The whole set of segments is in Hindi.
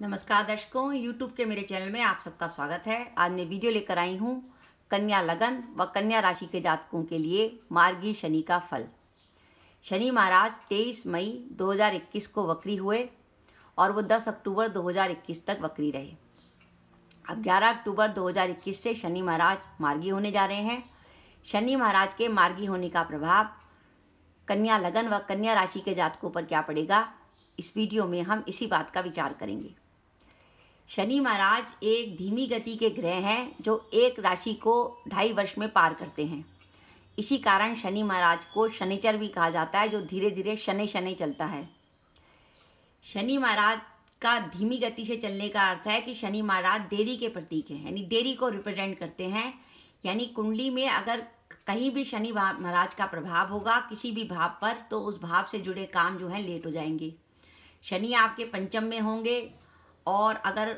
नमस्कार दर्शकों, YouTube के मेरे चैनल में आप सबका स्वागत है। आज मैं वीडियो लेकर आई हूँ कन्या लगन व कन्या राशि के जातकों के लिए मार्गी शनि का फल। शनि महाराज 23 मई 2021 को वक्री हुए और वो 10 अक्टूबर 2021 तक वक्री रहे। अब 11 अक्टूबर 2021 से शनि महाराज मार्गी होने जा रहे हैं। शनि महाराज के मार्गी होने का प्रभाव कन्या लगन व कन्या राशि के जातकों पर क्या पड़ेगा, इस वीडियो में हम इसी बात का विचार करेंगे। शनि महाराज एक धीमी गति के ग्रह हैं, जो एक राशि को ढाई वर्ष में पार करते हैं। इसी कारण शनि महाराज को शनिचर भी कहा जाता है, जो धीरे धीरे शनि शनि चलता है। शनि महाराज का धीमी गति से चलने का अर्थ है कि शनि महाराज देरी के प्रतीक हैं, यानी देरी को रिप्रेजेंट करते हैं। यानी कुंडली में अगर कहीं भी शनि महाराज का प्रभाव होगा, किसी भी भाव पर तो उस भाव से जुड़े काम जो हैं, लेट हो जाएँगे। शनि आपके पंचम में होंगे और अगर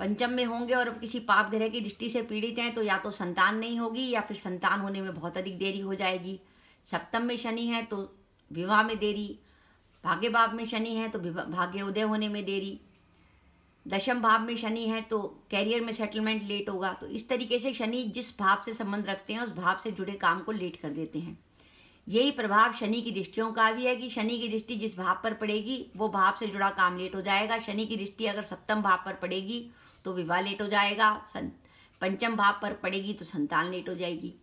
पंचम में होंगे और किसी पाप ग्रह की दृष्टि से पीड़ित हैं तो या तो संतान नहीं होगी या फिर संतान होने में बहुत अधिक देरी हो जाएगी। सप्तम में शनि है तो विवाह में देरी। भाग्य भाव में शनि है तो भाग्य उदय होने में देरी। दशम भाव में शनि है तो कैरियर में सेटलमेंट लेट होगा। तो इस तरीके से शनि जिस भाव से संबंध रखते हैं, उस भाव से जुड़े काम को लेट कर देते हैं। यही प्रभाव शनि की दृष्टियों का भी है कि शनि की दृष्टि जिस भाव पर पड़ेगी, वो भाव से जुड़ा काम लेट हो जाएगा। शनि की दृष्टि अगर सप्तम भाव पर पड़ेगी तो विवाह लेट हो जाएगा। पंचम भाव पर पड़ेगी तो संतान लेट हो जाएगी।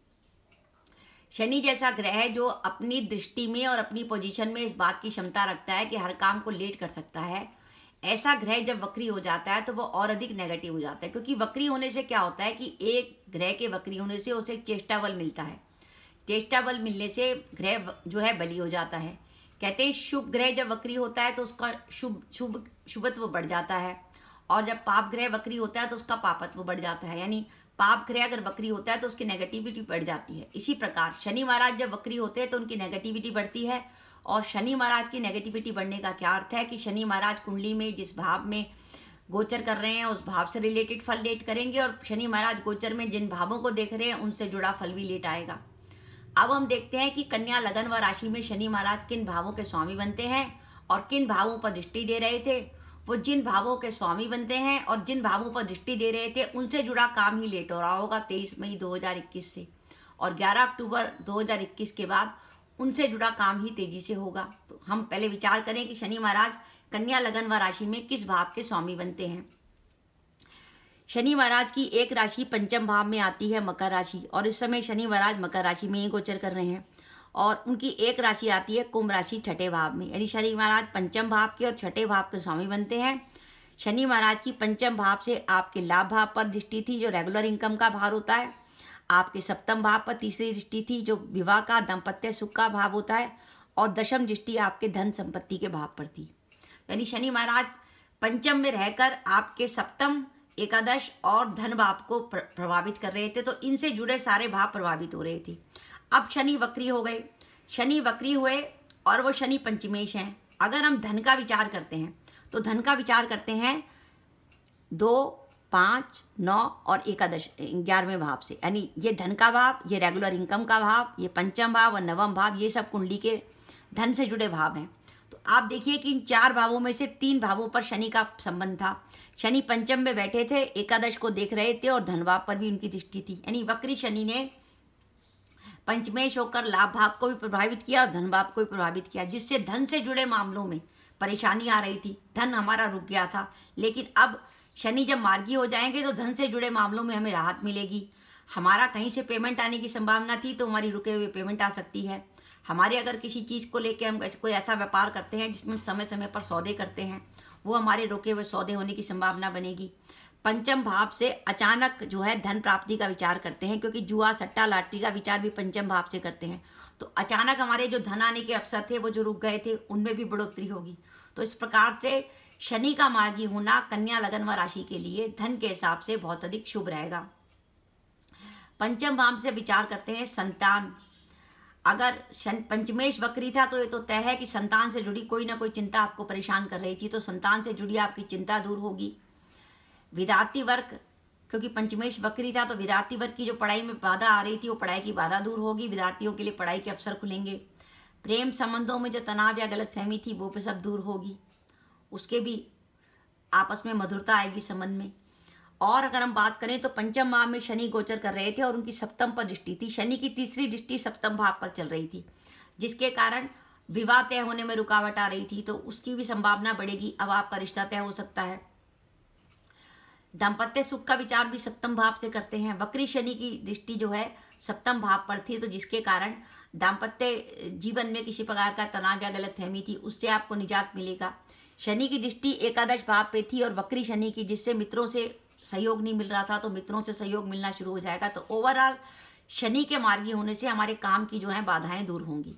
शनि जैसा ग्रह जो अपनी दृष्टि में और अपनी पोजीशन में इस बात की क्षमता रखता है कि हर काम को लेट कर सकता है। ऐसा ग्रह जब वक्री हो जाता है तो वो और अधिक नेगेटिव हो जाता है, क्योंकि वक्री होने से क्या होता है कि एक ग्रह के वक्री होने से उसे चेष्टा बल मिलता है। चेष्टा बल मिलने से ग्रह जो है बली हो जाता है। कहते हैं, शुभ ग्रह जब वक्री होता है तो उसका शुभ शुभ, शुभत्व बढ़ जाता है। और जब पाप ग्रह वक्री होता है तो उसका पापत्व बढ़ जाता है। यानी पाप ग्रह अगर वक्री होता है तो उसकी नेगेटिविटी बढ़ जाती है। इसी प्रकार, शनि महाराज जब वक्री होते हैं तो उनकी नेगेटिविटी बढ़ती है। और शनि महाराज की नेगेटिविटी बढ़ने का क्या अर्थ है कि शनि महाराज कुंडली में जिस भाव में गोचर कर रहे हैं, उस भाव से रिलेटेड फल लेट करेंगे और शनि महाराज गोचर में जिन भावों को देख रहे हैं, उनसे जुड़ा फल भी लेट आएगा। अब हम देखते हैं कि कन्या लगन व राशि में शनि महाराज किन भावों के स्वामी बनते हैं और किन भावों पर दृष्टि दे रहे थे। वो जिन भावों के स्वामी बनते हैं और जिन भावों पर दृष्टि दे रहे थे, उनसे जुड़ा काम ही लेट हो रहा होगा तेईस मई 2021 से। और 11 अक्टूबर 2021 के बाद उनसे जुड़ा काम ही तेज़ी से होगा। तो हम पहले विचार करें कि शनि महाराज कन्या लगन व राशि में किस भाव के स्वामी बनते हैं। शनि महाराज की एक राशि पंचम भाव में आती है मकर राशि। और इस समय शनि महाराज मकर राशि में ही गोचर कर रहे हैं। और उनकी एक राशि आती है कुंभ राशि छठे भाव में। यानी शनि महाराज पंचम भाव के और छठे भाव के स्वामी बनते हैं। शनि महाराज की पंचम भाव से आपके लाभ भाव पर दृष्टि थी, जो रेगुलर इनकम का भार होता है। आपके सप्तम भाव पर तीसरी दृष्टि थी, जो विवाह का, दाम्पत्य सुख का भाव होता है। और दशम दृष्टि आपके धन संपत्ति के भाव पर थी। यानी शनि महाराज पंचम में रहकर आपके सप्तम एकादश और धन भाव को प्रभावित कर रहे थे तो इनसे जुड़े सारे भाव प्रभावित हो रहे थे। अब शनि वक्री हो गए। शनि वक्री हुए और वो शनि पंचमेश हैं। अगर हम धन का विचार करते हैं तो धन का विचार करते हैं दो, पाँच, नौ और एकादश, ग्यारहवें भाव से। यानी ये धन का भाव ये रेगुलर इनकम का भाव ये पंचम भाव और नवम भाव ये सब कुंडली के धन से जुड़े भाव हैं। आप देखिए कि इन चार भावों में से तीन भावों पर शनि का संबंध था। शनि पंचम में बैठे थे, एकादश को देख रहे थे और धनभाव पर भी उनकी दृष्टि थी। यानी वक्री शनि ने पंचमेश होकर लाभ भाव को भी प्रभावित किया और धन भाव को भी प्रभावित किया, जिससे धन से जुड़े मामलों में परेशानी आ रही थी। धन हमारा रुक गया था, लेकिन अब शनि जब मार्गी हो जाएँगे तो धन से जुड़े मामलों में हमें राहत मिलेगी। हमारा कहीं से पेमेंट आने की संभावना थी तो हमारी रुके हुए पेमेंट आ सकती है। हमारे अगर किसी चीज़ को लेके हम कोई ऐसा व्यापार करते हैं जिसमें समय समय पर सौदे करते हैं, वो हमारे रुके हुए सौदे होने की संभावना बनेगी। पंचम भाव से अचानक जो है धन प्राप्ति का विचार करते हैं, क्योंकि जुआ, सट्टा लाटरी का विचार भी पंचम भाव से करते हैं। तो अचानक हमारे जो धन आने के अवसर थे, वो जो रुक गए थे, उनमें भी बढ़ोतरी होगी। तो इस प्रकार से शनि का मार्गी होना कन्या लगन व राशि के लिए धन के हिसाब से बहुत अधिक शुभ रहेगा। पंचम भाव से विचार करते हैं संतान। अगर पंचमेश वक्री था तो ये तो तय है कि संतान से जुड़ी कोई ना कोई चिंता आपको परेशान कर रही थी तो संतान से जुड़ी आपकी चिंता दूर होगी। विद्यार्थी वर्ग, क्योंकि पंचमेश वक्री था तो विद्यार्थी वर्ग की जो पढ़ाई में बाधा आ रही थी, वो पढ़ाई की बाधा दूर होगी। विद्यार्थियों के लिए पढ़ाई के अवसर खुलेंगे। प्रेम संबंधों में जो तनाव या गलत फहमी थी, वो भी सब दूर होगी। उसके भी आपस में मधुरता आएगी संबंध में। और अगर हम बात करें तो पंचम भाव में शनि गोचर कर रहे थे और उनकी सप्तम पर दृष्टि थी। शनि की तीसरी दृष्टि सप्तम भाव पर चल रही थी, जिसके कारण विवाह तय होने में रुकावट आ रही थी तो उसकी भी संभावना बढ़ेगी। अब आपका रिश्ता तय हो सकता है। दाम्पत्य सुख का विचार भी सप्तम भाव से करते हैं। वक्री शनि की दृष्टि जो है, सप्तम भाव पर थी तो जिसके कारण दाम्पत्य जीवन में किसी प्रकार का तनाव या गलत फहमी थी, उससे आपको निजात मिलेगा। शनि की दृष्टि एकादश भाव पे थी और वक्री शनि की, जिससे मित्रों से सहयोग नहीं मिल रहा था तो मित्रों से सहयोग मिलना शुरू हो जाएगा। तो ओवरऑल शनि के मार्गी होने से हमारे काम की जो है बाधाएँ दूर होंगी।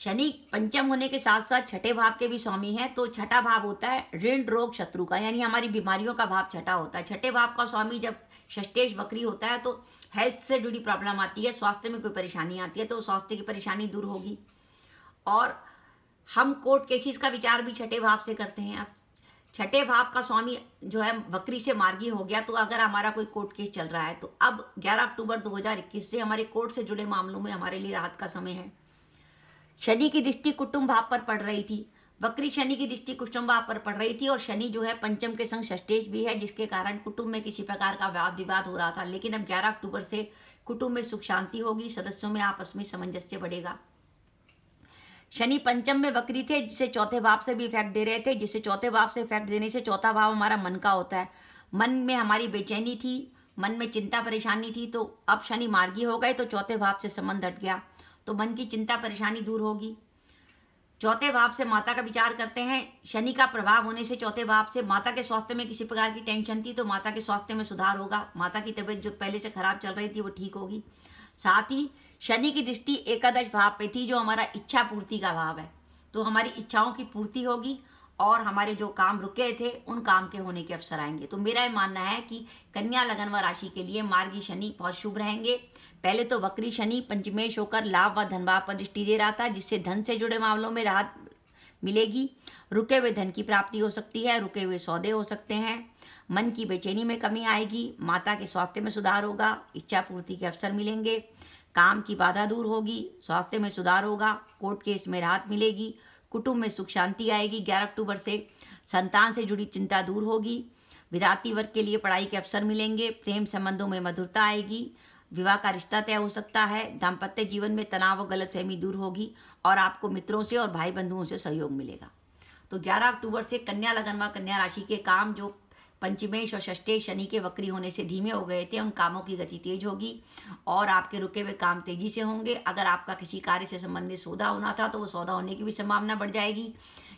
शनि पंचम होने के साथ साथ छठे भाव के भी स्वामी हैं तो छठा भाव होता है ऋण रोग शत्रु का, यानी हमारी बीमारियों का भाव छठा होता है। छठे भाव का स्वामी जब षष्टेश बकरी होता है तो हेल्थ से जुड़ी प्रॉब्लम आती है, स्वास्थ्य में कोई परेशानी आती है तो स्वास्थ्य की परेशानी दूर होगी। और हम कोर्ट केसेस का विचार भी छठे भाव से करते हैं। अब छठे भाव का स्वामी जो है बकरी से मार्गी हो गया तो अगर हमारा कोई कोर्ट केस चल रहा है तो अब 11 अक्टूबर 2021 से हमारे कोर्ट से जुड़े मामलों में हमारे लिए राहत का समय है। शनि की दृष्टि कुटुंब भाव पर पड़ रही थी। बकरी शनि की दृष्टि कुटुंब भाव पर पड़ रही थी और शनि जो है पंचम के संग षष्टेश भी है, जिसके कारण कुटुंब में किसी प्रकार का वाद विवाद हो रहा था। लेकिन अब ग्यारह अक्टूबर से कुटुंब में सुख शांति होगी, सदस्यों में आपस में सामंजस्य बढ़ेगा। शनि पंचम में बकरी थे, जिसे चौथे भाव से भी इफ़ेक्ट दे रहे थे, जिसे चौथे भाव से इफ़ेक्ट देने से चौथा भाव हमारा मन का होता है। मन में हमारी बेचैनी थी, मन में चिंता परेशानी थी तो अब शनि मार्गी हो गए तो चौथे भाव से संबंध हट गया। तो मन की चिंता परेशानी दूर होगी। चौथे भाव से माता का विचार करते हैं, शनि का प्रभाव होने से चौथे भाव से माता के स्वास्थ्य में किसी प्रकार की टेंशन थी तो माता के स्वास्थ्य में सुधार होगा। माता की तबीयत जो पहले से खराब चल रही थी, वो ठीक होगी। साथ ही शनि की दृष्टि एकादश भाव पे थी, जो हमारा इच्छा पूर्ति का भाव है। तो हमारी इच्छाओं की पूर्ति होगी और हमारे जो काम रुके थे, उन काम के होने के अवसर आएँगे। तो मेरा ये मानना है कि कन्या लगन व राशि के लिए मार्गी शनि बहुत शुभ रहेंगे। पहले तो वक्री शनि, पंचमेश होकर लाभ व धनभाव पर दृष्टि दे रहा था, जिससे धन से जुड़े मामलों में राहत मिलेगी। रुके हुए धन की प्राप्ति हो सकती है, रुके हुए सौदे हो सकते हैं। मन की बेचैनी में कमी आएगी, माता के स्वास्थ्य में सुधार होगा, इच्छा पूर्ति के अवसर मिलेंगे। काम की बाधा दूर होगी, स्वास्थ्य में सुधार होगा, कोर्ट केस में राहत मिलेगी, कुटुंब में सुख शांति आएगी। ग्यारह अक्टूबर से संतान से जुड़ी चिंता दूर होगी। विद्यार्थी वर्ग के लिए पढ़ाई के अवसर मिलेंगे, प्रेम संबंधों में मधुरता आएगी, विवाह का रिश्ता तय हो सकता है, दाम्पत्य जीवन में तनाव और गलतफहमी दूर होगी और आपको मित्रों से और भाई बंधुओं से सहयोग मिलेगा। तो 11 अक्टूबर से कन्या लगन व कन्या राशि के काम जो पंचमेश और षष्टेश शनि के वक्री होने से धीमे हो गए थे, उन कामों की गति तेज होगी और आपके रुके हुए काम तेज़ी से होंगे। अगर आपका किसी कार्य से संबंधित सौदा होना था तो वो सौदा होने की भी संभावना बढ़ जाएगी,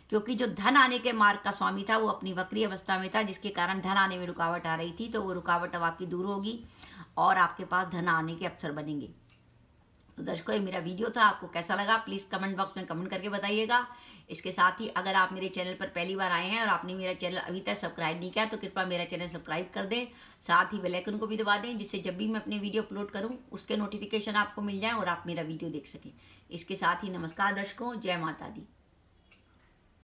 क्योंकि जो धन आने के मार्ग का स्वामी था, वो अपनी वक्री अवस्था में था, जिसके कारण धन आने में रुकावट आ रही थी तो वो रुकावट अब आपकी दूर होगी और आपके पास धन आने के अवसर बनेंगे। तो दर्शकों, ये मेरा वीडियो था। आपको कैसा लगा प्लीज़ कमेंट बॉक्स में कमेंट करके बताइएगा। इसके साथ ही अगर आप मेरे चैनल पर पहली बार आए हैं और आपने मेरा चैनल अभी तक सब्सक्राइब नहीं किया तो कृपया मेरा चैनल सब्सक्राइब कर दें। साथ ही बेलाइकन को भी दबा दें, जिससे जब भी मैं अपने वीडियो अपलोड करूँ, उसके नोटिफिकेशन आपको मिल जाए और आप मेरा वीडियो देख सकें। इसके साथ ही नमस्कार दर्शकों, जय माता दी।